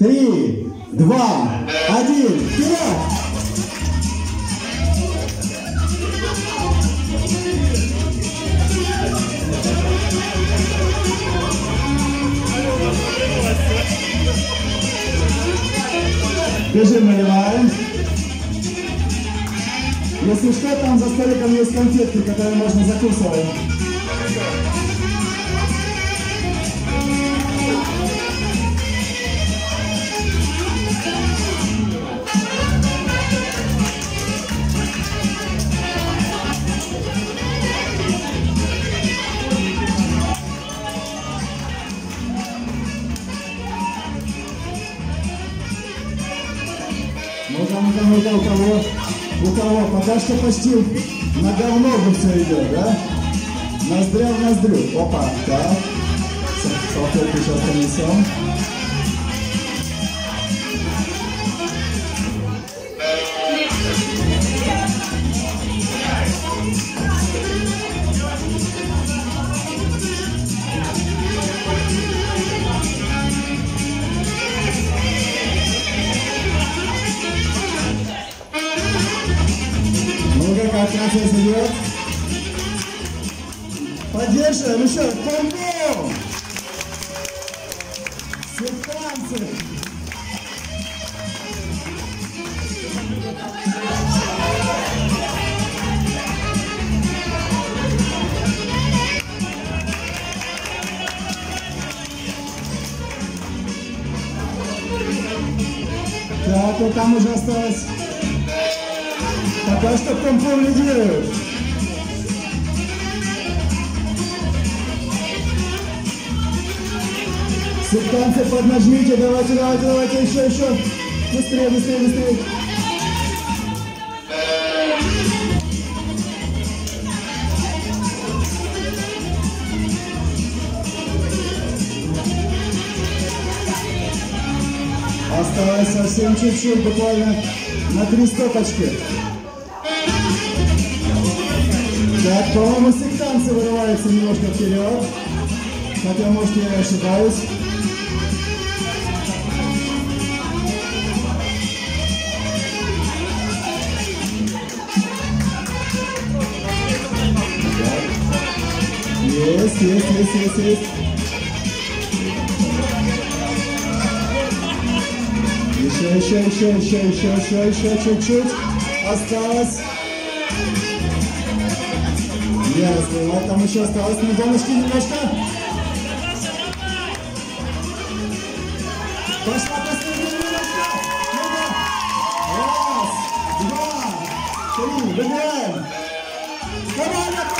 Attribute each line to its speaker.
Speaker 1: три, два, один, вперед! Бежим, наливаем. Если что, там за столиком есть конфетки, которые можно закусывать. Ну-ка, ну-ка, ну-ка, у кого, у кого, пока что почти на говно бы все идет, да? Ноздря в ноздрю. Опа. С- Салфетку сейчас понесем. Процесс идет? Поддерживаем еще. Помпу! Сектанцы! Так, вот там уже осталось. Пока что помпом лидирует. Сектанцы, поднажмите, давайте, давайте, давайте, еще, еще. Быстрее, быстрее, быстрее. Осталось совсем чуть-чуть, буквально на три стопочки. Так, по-моему, сектанцы вырываются немножко вперед. Хотя, может, я ошибаюсь. Есть, есть, есть, есть, есть. Еще, еще, еще, еще, еще, еще, еще, чуть-чуть. Осталось. Ясно, вот там еще осталось на донышке немножко. Пошла последняя минутка. Ну-ка. Раз, два, три. Выбираем. Команда.